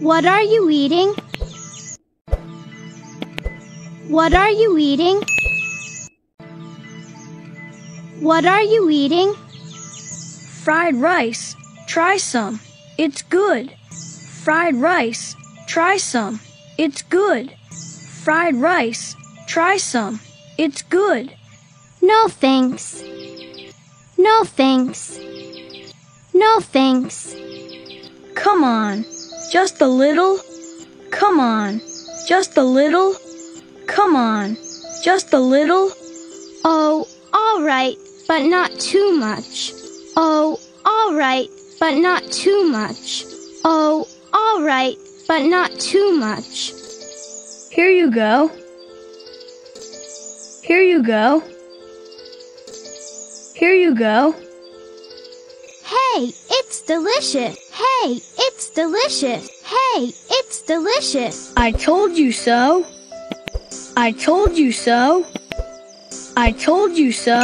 What are you eating? What are you eating? What are you eating? Fried rice. Try some. It's good. Fried rice. Try some. It's good. Fried rice. Try some. It's good. No thanks. No thanks. No thanks. Come on. Just a little. Come on. Just a little. Come on. Just a little. Oh, all right, but not too much. Oh, all right, but not too much. Oh, all right, but not too much. Here you go. Here you go. Here you go. Hey, it's delicious. Hey, it's delicious. Hey, it's delicious. I told you so. I told you so. I told you so.